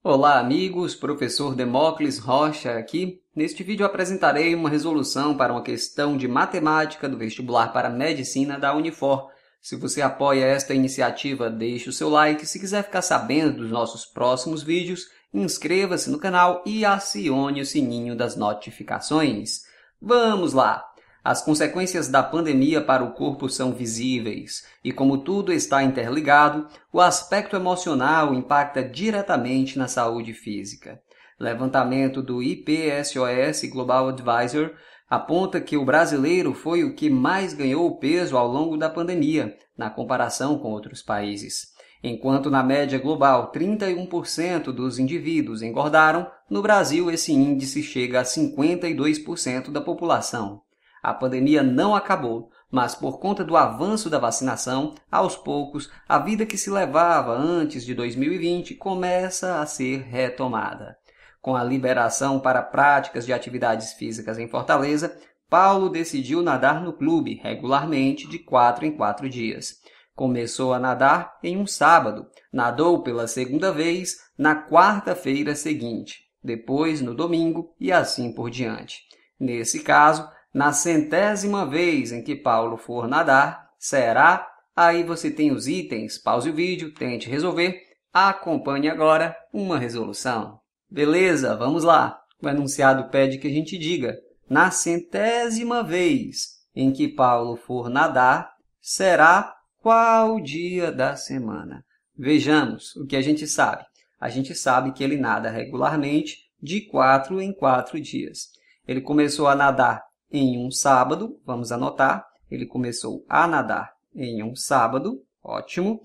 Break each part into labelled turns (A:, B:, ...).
A: Olá amigos, professor Demócles Rocha aqui. Neste vídeo apresentarei uma resolução para uma questão de matemática do vestibular para medicina da Unifor. Se você apoia esta iniciativa, deixe o seu like. Se quiser ficar sabendo dos nossos próximos vídeos, inscreva-se no canal e acione o sininho das notificações. Vamos lá! As consequências da pandemia para o corpo são visíveis, e como tudo está interligado, o aspecto emocional impacta diretamente na saúde física. Levantamento do IPSOS Global Advisor aponta que o brasileiro foi o que mais ganhou peso ao longo da pandemia, na comparação com outros países. Enquanto na média global 31% dos indivíduos engordaram, no Brasil esse índice chega a 52% da população. A pandemia não acabou, mas por conta do avanço da vacinação, aos poucos, a vida que se levava antes de 2020 começa a ser retomada. Com a liberação para práticas de atividades físicas em Fortaleza, Paulo decidiu nadar no clube regularmente de quatro em quatro dias. Começou a nadar em um sábado, nadou pela segunda vez na quarta-feira seguinte, depois no domingo e assim por diante. Nesse caso, na centésima vez em que Paulo for nadar, será. Aí você tem os itens, pause o vídeo, tente resolver. Acompanhe agora uma resolução. Beleza, vamos lá. O enunciado pede que a gente diga: na centésima vez em que Paulo for nadar, será qual dia da semana? Vejamos o que a gente sabe. A gente sabe que ele nada regularmente de quatro em quatro dias. Ele começou a nadar em um sábado, vamos anotar, ele começou a nadar em um sábado, ótimo.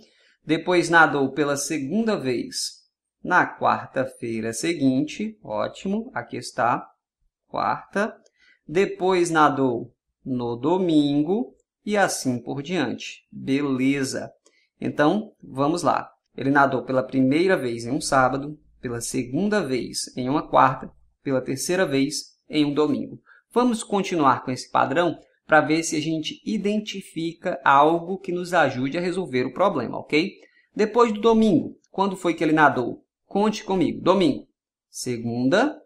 A: Depois nadou pela segunda vez na quarta-feira seguinte, ótimo, aqui está, quarta. Depois nadou no domingo e assim por diante. Beleza. Então, vamos lá. Ele nadou pela primeira vez em um sábado, pela segunda vez em uma quarta, pela terceira vez em um domingo. Vamos continuar com esse padrão para ver se a gente identifica algo que nos ajude a resolver o problema, ok? Depois do domingo, quando foi que ele nadou? Conte comigo. Domingo. Segunda,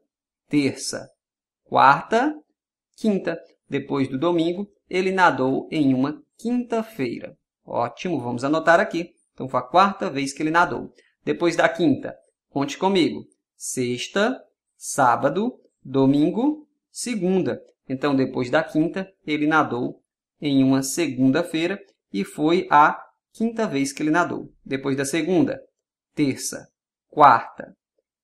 A: terça, quarta, quinta. Depois do domingo, ele nadou em uma quinta-feira. Ótimo, vamos anotar aqui. Então, foi a quarta vez que ele nadou. Depois da quinta, conte comigo. Sexta, sábado, domingo, segunda. Então, depois da quinta, ele nadou em uma segunda-feira e foi a quinta vez que ele nadou. Depois da segunda, terça, quarta,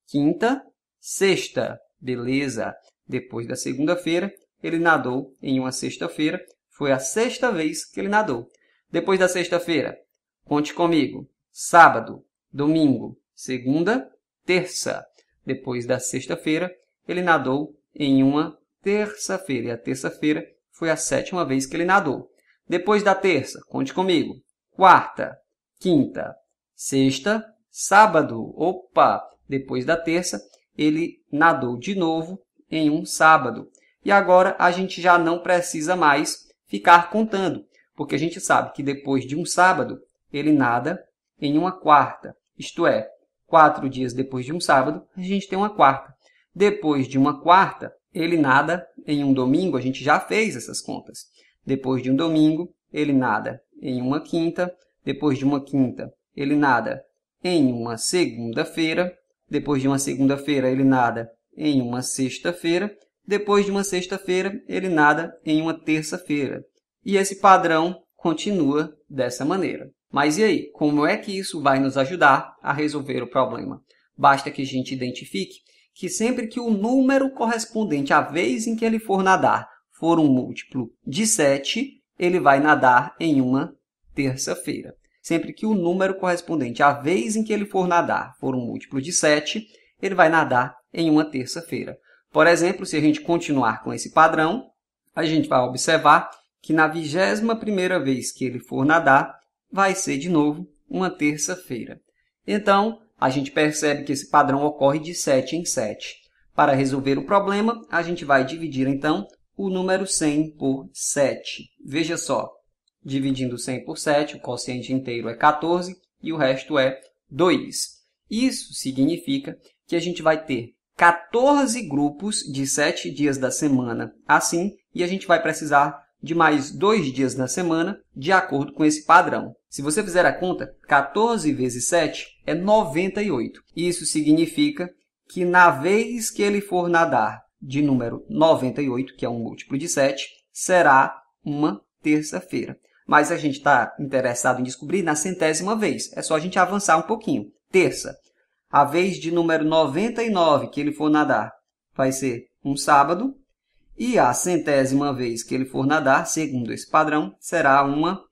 A: quinta, sexta. Beleza. Depois da segunda-feira, ele nadou em uma sexta-feira. Foi a sexta vez que ele nadou. Depois da sexta-feira, conte comigo. Sábado, domingo, segunda, terça. Depois da sexta-feira, ele nadou em uma terça-feira. E a terça-feira foi a sétima vez que ele nadou. Depois da terça, conte comigo. Quarta, quinta, sexta, sábado. Opa! Depois da terça, ele nadou de novo em um sábado. E agora a gente já não precisa mais ficar contando, porque a gente sabe que depois de um sábado, ele nada em uma quarta. Isto é, quatro dias depois de um sábado, a gente tem uma quarta. Depois de uma quarta, ele nada em um domingo, a gente já fez essas contas. Depois de um domingo, ele nada em uma quinta. Depois de uma quinta, ele nada em uma segunda-feira. Depois de uma segunda-feira, ele nada em uma sexta-feira. Depois de uma sexta-feira, ele nada em uma terça-feira. E esse padrão continua dessa maneira. Mas e aí, como é que isso vai nos ajudar a resolver o problema? Basta que a gente identifique que sempre que o número correspondente à vez em que ele for nadar for um múltiplo de 7, ele vai nadar em uma terça-feira. Sempre que o número correspondente à vez em que ele for nadar for um múltiplo de 7, ele vai nadar em uma terça-feira. Por exemplo, se a gente continuar com esse padrão, a gente vai observar que na vigésima primeira vez que ele for nadar, vai ser de novo uma terça-feira. Então, a gente percebe que esse padrão ocorre de 7 em 7. Para resolver o problema, a gente vai dividir, então, o número 100 por 7. Veja só, dividindo 100 por 7, o quociente inteiro é 14 e o resto é 2. Isso significa que a gente vai ter 14 grupos de 7 dias da semana assim, e a gente vai precisar de mais dois dias na semana, de acordo com esse padrão. Se você fizer a conta, 14 vezes 7 é 98. Isso significa que na vez que ele for nadar de número 98, que é um múltiplo de 7, será uma terça-feira. Mas a gente está interessado em descobrir na centésima vez. É só a gente avançar um pouquinho. Terça. A vez de número 99 que ele for nadar vai ser um sábado. E a centésima vez que ele for nadar, segundo esse padrão, será uma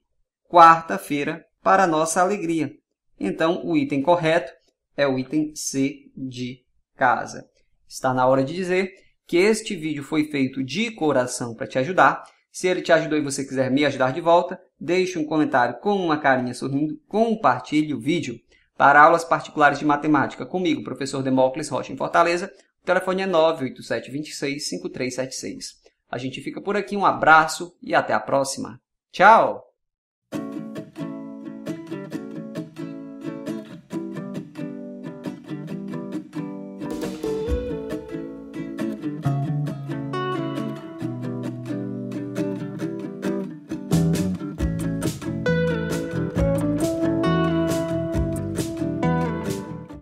A: quarta-feira para nossa alegria. Então, o item correto é o item C de casa. Está na hora de dizer que este vídeo foi feito de coração para te ajudar. Se ele te ajudou e você quiser me ajudar de volta, deixe um comentário com uma carinha sorrindo, compartilhe o vídeo. Para aulas particulares de matemática comigo, professor Demócles Rocha, em Fortaleza, o telefone é 987265376. A gente fica por aqui, um abraço e até a próxima. Tchau!